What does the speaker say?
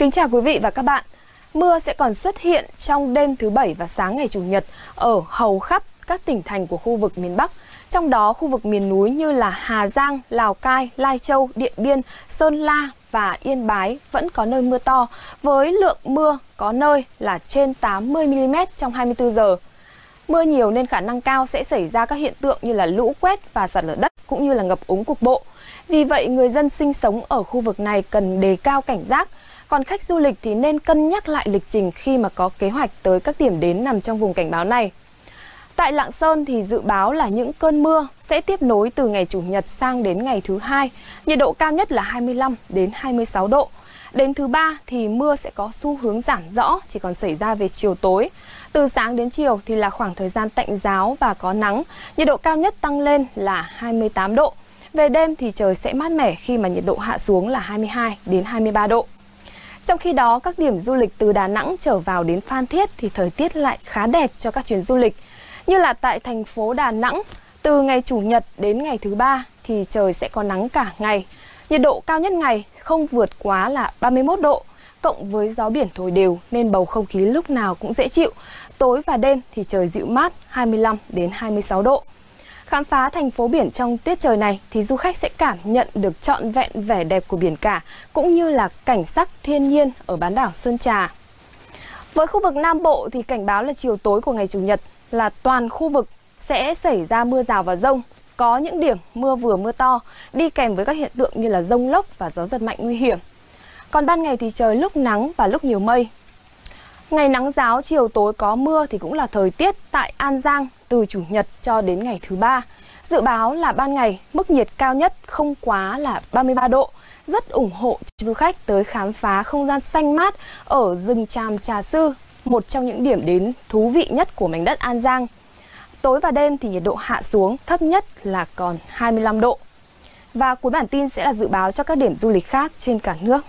Kính chào quý vị và các bạn. Mưa sẽ còn xuất hiện trong đêm thứ Bảy và sáng ngày Chủ nhật ở hầu khắp các tỉnh thành của khu vực miền Bắc. Trong đó khu vực miền núi như là Hà Giang, Lào Cai, Lai Châu, Điện Biên, Sơn La và Yên Bái vẫn có nơi mưa to với lượng mưa có nơi là trên 80 mm trong 24 giờ. Mưa nhiều nên khả năng cao sẽ xảy ra các hiện tượng như là lũ quét và sạt lở đất cũng như là ngập úng cục bộ. Vì vậy, người dân sinh sống ở khu vực này cần đề cao cảnh giác. Còn khách du lịch thì nên cân nhắc lại lịch trình khi mà có kế hoạch tới các điểm đến nằm trong vùng cảnh báo này. Tại Lạng Sơn thì dự báo là những cơn mưa sẽ tiếp nối từ ngày Chủ nhật sang đến ngày thứ hai. Nhiệt độ cao nhất là 25 đến 26 độ. Đến thứ ba thì mưa sẽ có xu hướng giảm rõ, chỉ còn xảy ra về chiều tối. Từ sáng đến chiều thì là khoảng thời gian tạnh giáo và có nắng. Nhiệt độ cao nhất tăng lên là 28 độ. Về đêm thì trời sẽ mát mẻ khi mà nhiệt độ hạ xuống là 22 đến 23 độ. Trong khi đó, các điểm du lịch từ Đà Nẵng trở vào đến Phan Thiết thì thời tiết lại khá đẹp cho các chuyến du lịch. Như là tại thành phố Đà Nẵng, từ ngày Chủ nhật đến ngày thứ ba thì trời sẽ có nắng cả ngày. Nhiệt độ cao nhất ngày không vượt quá là 31 độ, cộng với gió biển thổi đều nên bầu không khí lúc nào cũng dễ chịu. Tối và đêm thì trời dịu mát 25 đến 26 độ. Khám phá thành phố biển trong tiết trời này thì du khách sẽ cảm nhận được trọn vẹn vẻ đẹp của biển cả, cũng như là cảnh sắc thiên nhiên ở bán đảo Sơn Trà. Với khu vực Nam Bộ thì cảnh báo là chiều tối của ngày Chủ nhật là toàn khu vực sẽ xảy ra mưa rào và rông. Có những điểm mưa vừa mưa to, đi kèm với các hiện tượng như là rông lốc và gió giật mạnh nguy hiểm. Còn ban ngày thì trời lúc nắng và lúc nhiều mây. Ngày nắng giáo, chiều tối có mưa thì cũng là thời tiết tại An Giang từ Chủ nhật cho đến ngày thứ ba. Dự báo là ban ngày mức nhiệt cao nhất không quá là 33 độ, rất ủng hộ du khách tới khám phá không gian xanh mát ở rừng Tràm Trà Sư, một trong những điểm đến thú vị nhất của mảnh đất An Giang. Tối và đêm thì nhiệt độ hạ xuống thấp nhất là còn 25 độ. Và cuối bản tin sẽ là dự báo cho các điểm du lịch khác trên cả nước.